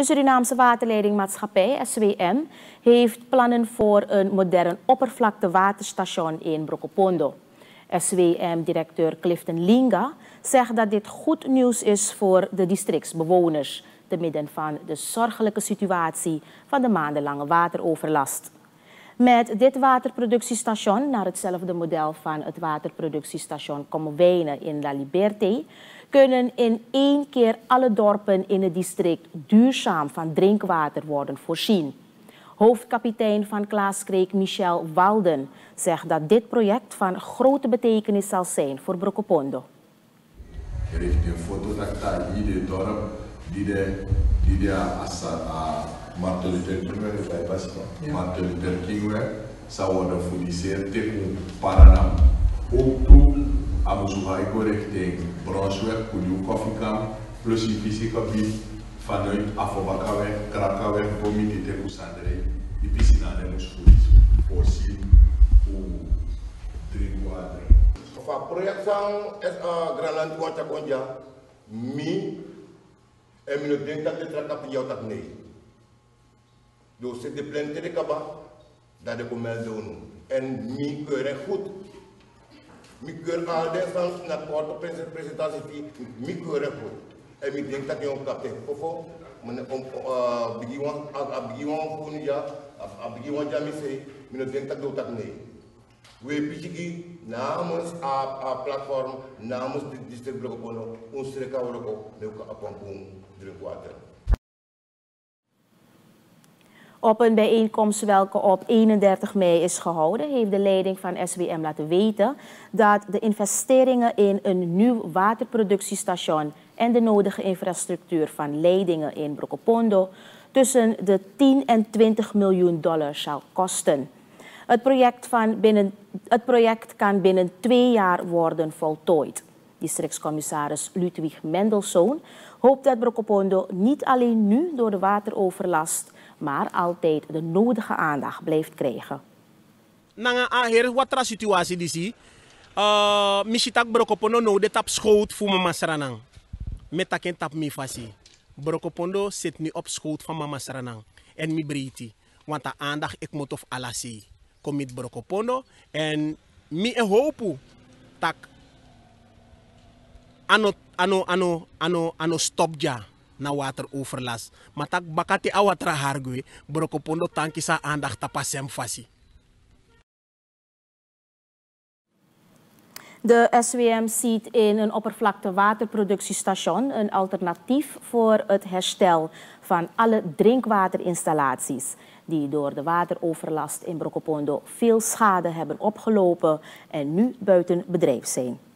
De Surinaamse Waterleidingmaatschappij, SWM, heeft plannen voor een modern oppervlaktewaterstation in Brokopondo. SWM-directeur Clifton Linga zegt dat dit goed nieuws is voor de districtsbewoners, te midden van de zorgelijke situatie van de maandenlange wateroverlast. Met dit waterproductiestation, naar hetzelfde model van het waterproductiestation Comowijne in La Liberté, kunnen in één keer alle dorpen in het district duurzaam van drinkwater worden voorzien. Hoofdkapitein van Klaaskreek Michel Walden zegt dat dit project van grote betekenis zal zijn voor Brokopondo. Er heeft een foto dat hier de dorp die de die Martin Luther ya. King were bypass yeah. Martin Luther King were sawada fuliser eh, te ku paranam. Oktu amuzuhai korekteng eh, bronswer eh, kudu kofikam plus ifisi kapi fanoit afobakawe krakawe bomini te ku sandre ipisi nane muskulis osi u triguadre fa proyek sang uh, graland kuaca konja mi emino dengta te trakap jau tak nei door ze de planten kaba dat de komel doen. En mijn keur is goed. Mijn keur al desans na korte presentatie, mijn keur is goed. En ik denk dat je een kapte fofo, men om begiwan abegiwan voor nu ja, abegiwan ja mi sei, men denk dat doet dat nee. We pitigi namens a a platform namens de district Blokopono, ons rekawroko, neuka apampung drinkwater. Op een bijeenkomst welke op 31 mei is gehouden, heeft de leiding van SWM laten weten dat de investeringen in een nieuw waterproductiestation en de nodige infrastructuur van leidingen in Brokopondo tussen de 10 en 20 miljoen dollar zal kosten. Het project, van binnen, het project kan binnen twee jaar worden voltooid. Districtscommissaris Ludwig Mendelssohn hoopt dat Brokopondo niet alleen nu door de wateroverlast maar altijd de nodige aandacht blijft krijgen. Nanga aher watra situatie die zie. Uh, misitak brokopondo no de tap schoot voor mama saranang. Met taken tap mi fasi. Brokopondo zit nu op schoot van mama saranang. En mi breiti. Want de aandacht ik moet of alasi. Kom met brokopondo. En mi e hopu. Tak. Ano, ano, ano, ano, ano stop ja na wateroverlast. Matak bakati awatra hargui, brokopondo tanki sa aandacht tapasem fasi. De SWM ziet in een oppervlaktewaterproductiestation een alternatief voor het herstel van alle drinkwaterinstallaties die door de wateroverlast in Brokopondo veel schade hebben opgelopen en nu buiten bedrijf zijn.